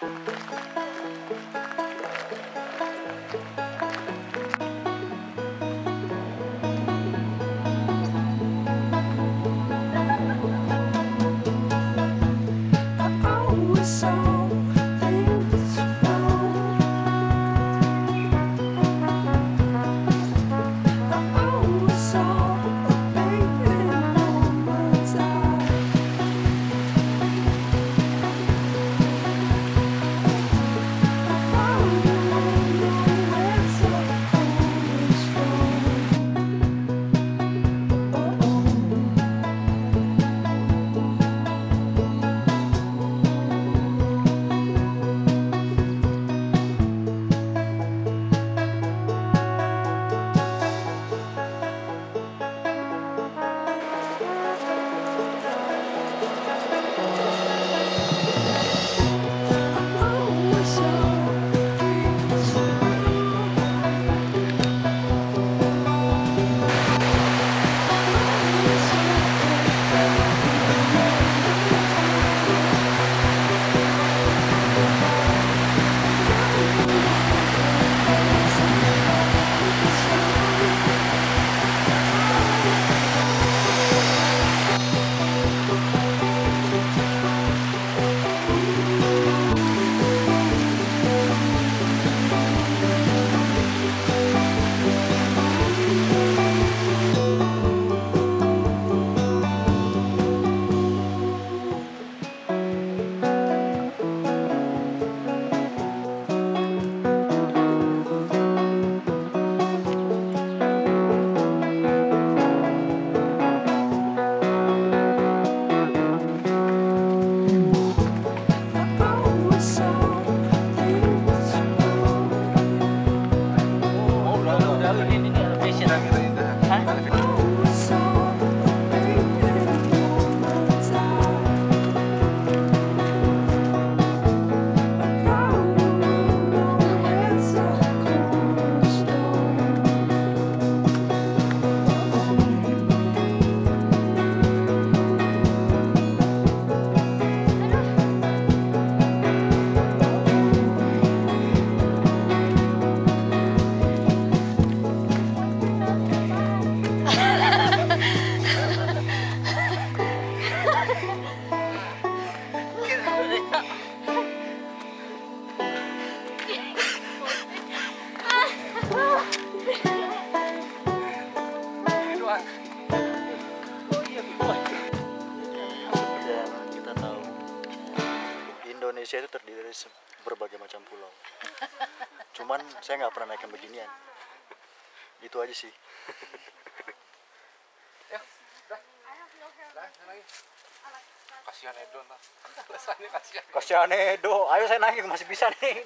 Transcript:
thank you Indonesia itu terdiri dari berbagai macam pulau. Cuman saya nggak pernah naik yang beginian. Itu aja sih. kasihan Edo nah Kasihan Edo, ayo saya naik masih bisa nih.